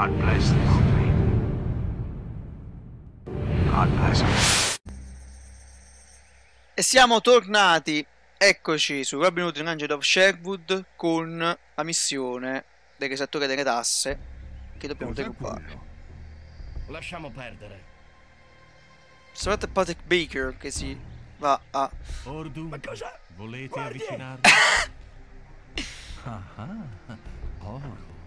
God bless this dream. God bless it. E siamo tornati, eccoci, su Robin Hood in Angel of Sherwood con la missione del resattore delle tasse che dobbiamo quello? Lasciamo perdere. Sapete Patrick Baker che si va a... Ordu, Ma cosa? volete avvicinarvi? ah, ah, oro.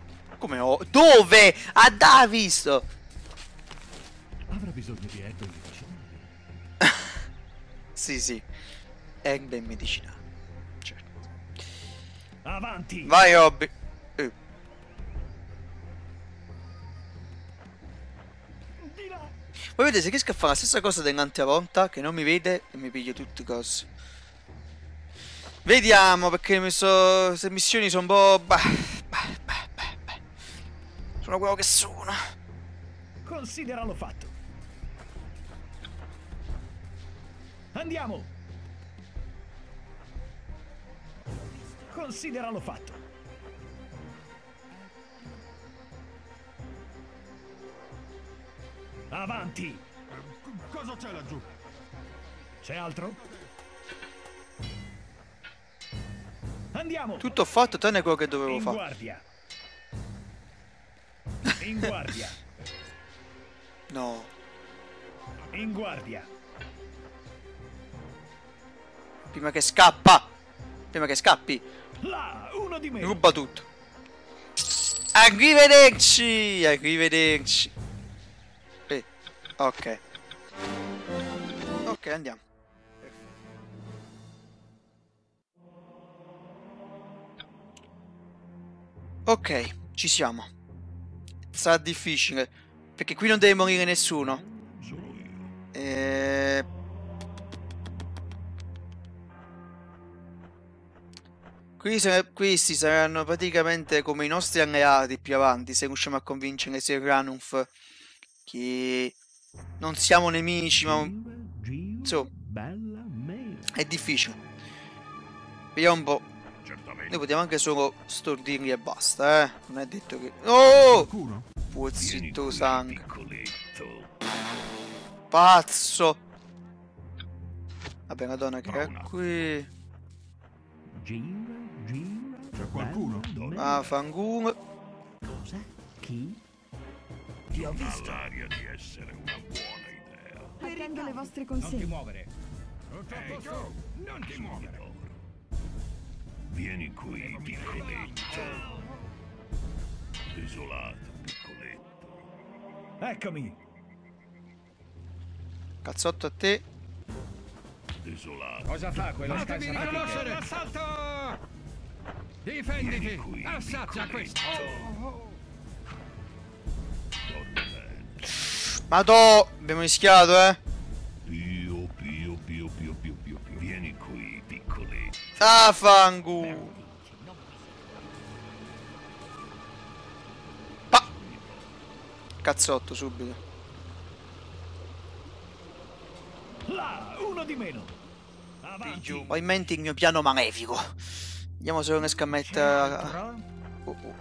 Come ho... Dove? A Davis! Avrà bisogno di erbe medicinali. Sì, sì. Erbe medicinali. Certo. Avanti! Vai Robby. Eh! Voi vedete se riesco a fare la stessa cosa dell'altra volta che non mi vede e mi piglia tutti i cose. Vediamo perché so... queste missioni sono un po'... Bah. Sono quello che sono. Consideralo fatto. Andiamo! Consideralo fatto. Avanti! Cosa c'è laggiù? C'è altro? Andiamo! Tutto fatto tranne quello che dovevo fare. In guardia! No. In guardia! Prima che scappa. Prima che scappi. Là! Uno di meno! ruba tutto. Arrivederci. Arrivederci. Eh, ok. Ok, andiamo. Ok, ci siamo. Sarà difficile. Perché qui non deve morire nessuno. Eh... Qui sare- questi saranno praticamente come i nostri alleati più avanti se riusciamo a convincere Sir Ranulf che non siamo nemici ma mela. è difficile. Vediamo un po'. Noi potremmo anche solo stordirli e basta, eh. Non è detto che... Oh! Puzzito sangue. Piccoletto. Pazzo! Vabbè, madonna che è qui. Gira, gira. C'è qualcuno? Ah, fangulo. Cosa? Chi? Ti ho visto. l'aria di essere una buona idea. Attendo le vostre Non ti muovere. Ehi, tu, non ti muovere. Vieni qui, piccoletto. Desolato, piccoletto. Eccomi. Cazzotto a te. Desolato. Cosa fa quello Fatemi riconoscere, assalto! Difenditi! Vieni qui, Assaggia questo! Madò! Abbiamo rischiato, eh. Ah, fangu. Pa! Cazzotto subito. Là, uno di meno. Avanti. Ho in mente il mio piano malefico. Vediamo se riesco a mettere... Oh, oh.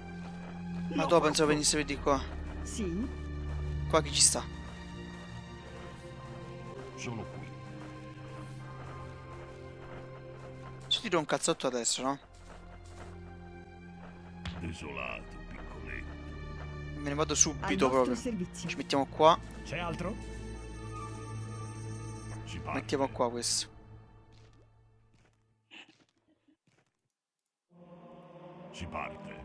Ma tu pensavo venisse di qua. Sì? Qua chi ci sta? Sono qui. Ci tiro un cazzotto adesso, no? Desolato, piccoletto. Me ne vado subito proprio. servizio. Ci mettiamo qua. C'è altro? Parte. Mettiamo qua questo. Si parte.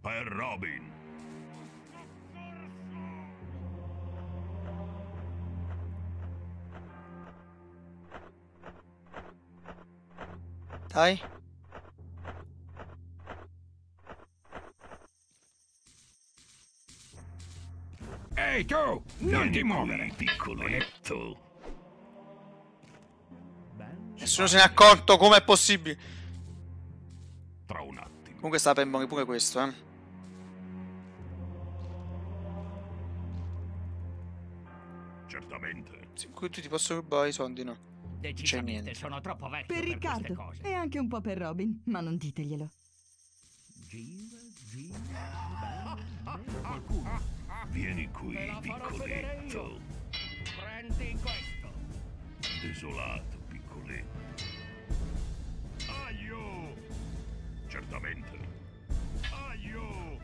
Per Robin. Dai. Ehi tu! Non Vieni ti muovere! piccoletto. Nessuno se ne è accorto, com'è possibile? Tra un attimo. Comunque sta per morire pure questo, eh. Certamente. Sì, qui tu ti posso rubare i soldi, no? Decisamente niente. sono troppo vecchio Per per queste Riccardo cose. e anche un po' per Robin, ma non diteglielo. Gira, gira. Qualcuno? Vieni qui, piccoletto. Prendi questo. Desolato, piccoletto. Aio! Certamente. Aio!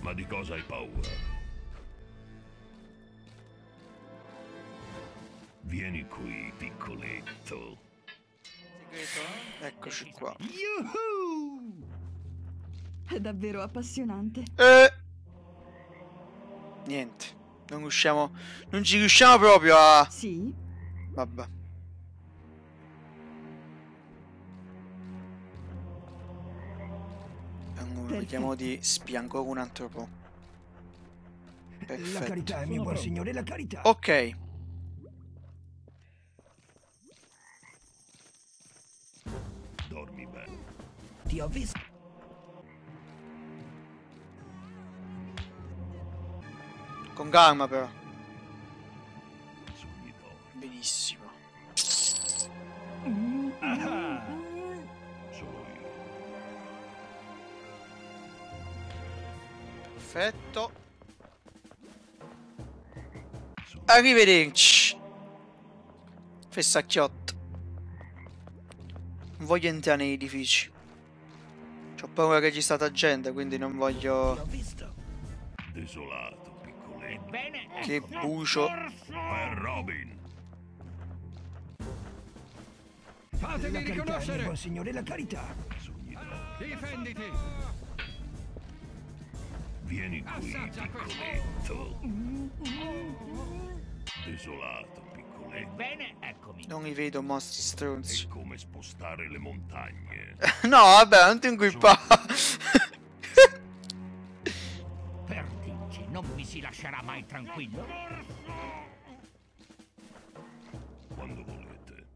Ma di cosa hai paura? Qui, piccoletto. Eccoci qua. Yuhu! È davvero appassionante. E... Niente. Non riusciamo... Non ci riusciamo proprio a... Sì? Vabbè. Allora, vediamo di spia ancora un altro po'. La Perfetto. carità, mio buon signore, la carità. Ok. Ti ho visto. Con calma però. Benissimo. Ah. Perfetto. Arrivederci. Fessacchiotto. Non voglio entrare negli edifici. Ho paura che ci stata gente, quindi non voglio... desolato, piccoletto. Ebbene, Che bucio. Per Robin. Fatevi La carità, riconoscere. buon signore, la carità. Difenditi. Vieni qui, Assaggia questo. piccoletto. Desolato, piccoletto. Ebbene, eccomi. Non li vedo mostri È stronzi. come spostare le montagne. no, vabbè, non ti inguippa. Perdici, non mi si lascerà mai tranquillo. Quando volete.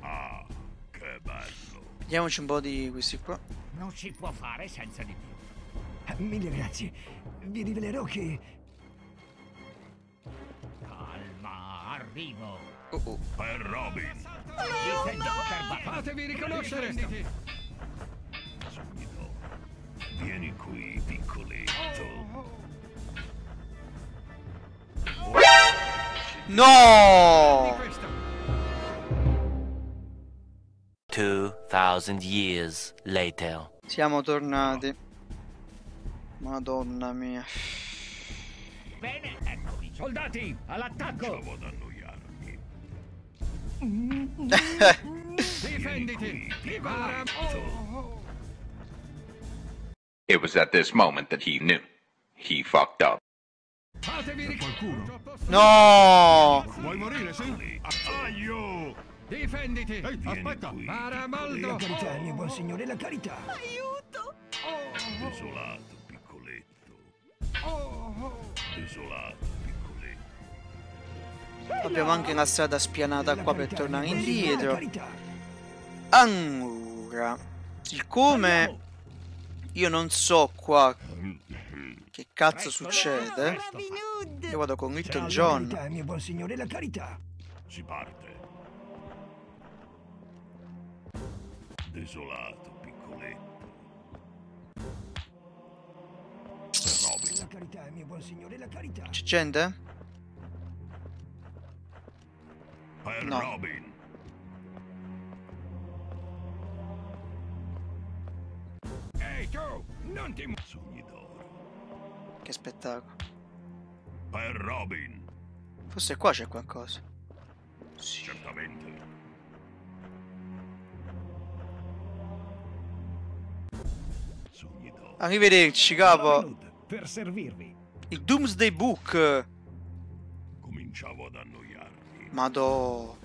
Ah, che bello. Vediamoci un po' di questi qua. Non si può fare senza di più. Mille grazie. Vi rivelerò che... Calma, arrivo. Oh, oh. Per Robin. Per battere. Fatevi riconoscere. D'oro. Vieni qui, piccoletto. No! Questo. 2,000 years later. Siamo tornati. Madonna mia. Bene, eccomi. Soldati, all'attacco. Stavo ad annoiarmi. Difenditi. Guarda. It was at this moment that he knew. He fucked up. Fatevi qualcuno? No! Vuoi morire, sì? Aio! Difenditi. Vieni aspetta. qui, Paramaldo. La carità, mio buon signore, la carità. Aiuto! Desolato, piccoletto. Desolato, piccoletto. Abbiamo anche una strada spianata qua per tornare indietro. Allora, siccome io non so qua che cazzo succede, io vado con Little John. carità, mio buon signore, la carità. Si parte. Desolato, piccoletto. Carità, mio buon signore, la carità. C'è gente? Per No. Robin. Ehi tu, non ti Sogni d'oro. Che spettacolo. Per Robin. Forse qua c'è qualcosa. Sì. Certamente. Arrivederci, capo. Per servirvi. Il Doomsday Book. Cominciavo ad annoiarmi. Madò.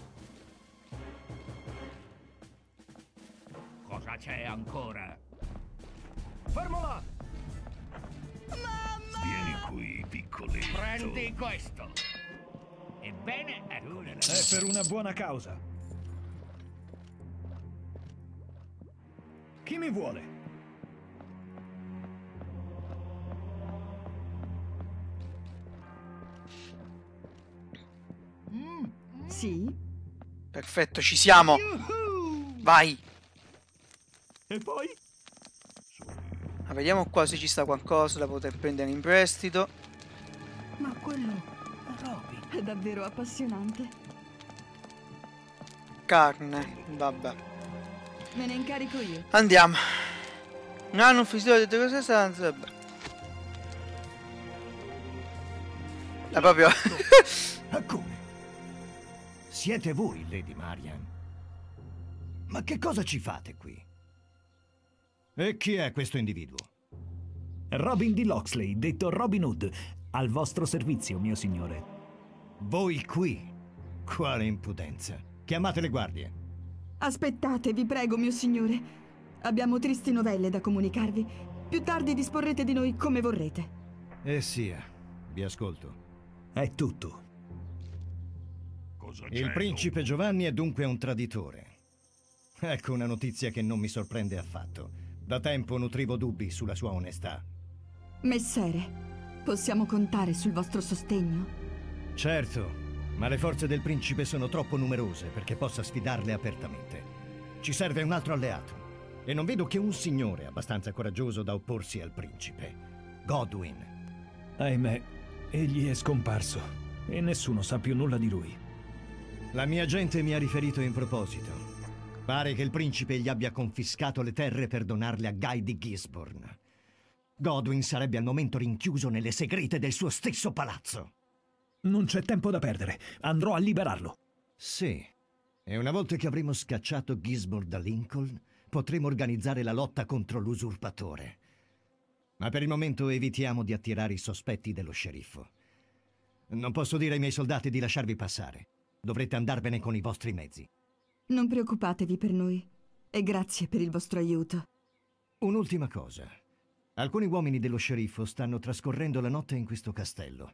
Cosa c'è ancora? Fermo là! Vieni qui, piccoletto. Prendi questo. Ebbene, eccomi. È per una buona causa. Chi mi vuole? Sì? Perfetto, ci siamo. Vai. E poi? Ma vediamo qua se ci sta qualcosa da poter prendere in prestito. Ma quello... Robin. È davvero appassionante. Carne. Vabbè. Me ne incarico io. Andiamo. Nano fisiolo di queste stanze. Vabbè. È proprio... Ma come? Siete voi, Lady Marian? Ma che cosa ci fate qui? E chi è questo individuo? Robin di Loxley, detto Robin Hood, al vostro servizio, mio signore. Voi qui? Quale impudenza. Chiamate le guardie. Aspettate, vi prego, mio signore. Abbiamo tristi novelle da comunicarvi. Più tardi disporrete di noi come vorrete. Eh sia, vi ascolto. È tutto. Cosa Il principe Giovanni è dunque un traditore. Ecco una notizia che non mi sorprende affatto. Da tempo nutrivo dubbi sulla sua onestà. Messere, possiamo contare sul vostro sostegno? Certo, ma le forze del principe sono troppo numerose perché possa sfidarle apertamente. Ci serve un altro alleato. E non vedo che un signore abbastanza coraggioso da opporsi al principe. Godwin. Ahimè, egli è scomparso e nessuno sa più nulla di lui. La mia gente mi ha riferito in proposito. Pare che il principe gli abbia confiscato le terre per donarle a Guy di Gisborne. Godwin sarebbe al momento rinchiuso nelle segrete del suo stesso palazzo. Non c'è tempo da perdere. Andrò a liberarlo. Sì. E una volta che avremo scacciato Gisborne da Lincoln, potremo organizzare la lotta contro l'usurpatore. Ma per il momento evitiamo di attirare i sospetti dello sceriffo. Non posso dire ai miei soldati di lasciarvi passare. Dovrete andarvene con i vostri mezzi. Non preoccupatevi per noi. E grazie per il vostro aiuto. Un'ultima cosa. Alcuni uomini dello sceriffo stanno trascorrendo la notte in questo castello.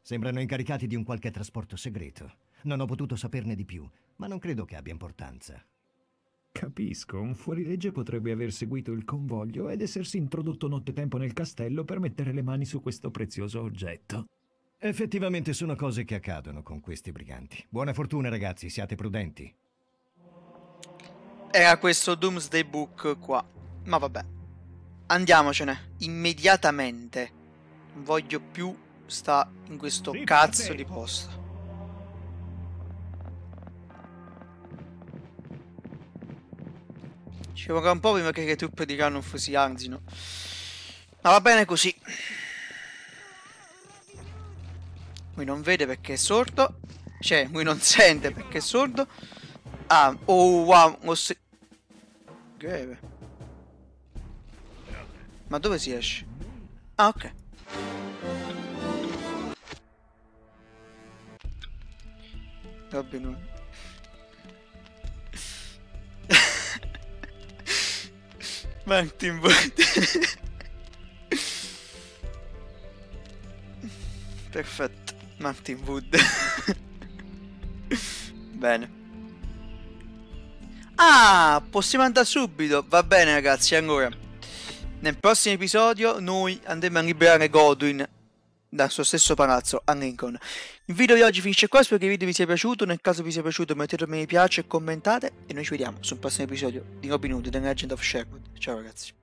Sembrano incaricati di un qualche trasporto segreto. Non ho potuto saperne di più, ma non credo che abbia importanza. Capisco, un fuorilegge potrebbe aver seguito il convoglio ed essersi introdotto nottetempo nel castello per mettere le mani su questo prezioso oggetto. Effettivamente sono cose che accadono con questi briganti. Buona fortuna, ragazzi, siate prudenti. Era questo Doomsday Book qua. Ma vabbè. Andiamocene. Immediatamente. Non voglio più sta in questo Sì, cazzo di posto. Ci vorrà un po' prima che le truppe di Ranulf si alzino. Ma va bene così. Lui non vede perché è sordo. Cioè, lui non sente perché è sordo. Ah, oh wow, ho se- Greve. Ma dove si esce? Ah, ok. Robin Hood. Martin Wood. Perfetto, Martin Wood. Bene. Ah, possiamo andare subito. Va bene, ragazzi. Allora, nel prossimo episodio noi andremo a liberare Godwin dal suo stesso palazzo a Lincoln. Il video di oggi finisce qua. Spero che il video vi sia piaciuto. Nel caso vi sia piaciuto, mettete un mi piace e commentate. E noi ci vediamo sul prossimo episodio di Robin Hood The Legend of Sherwood. Ciao, ragazzi.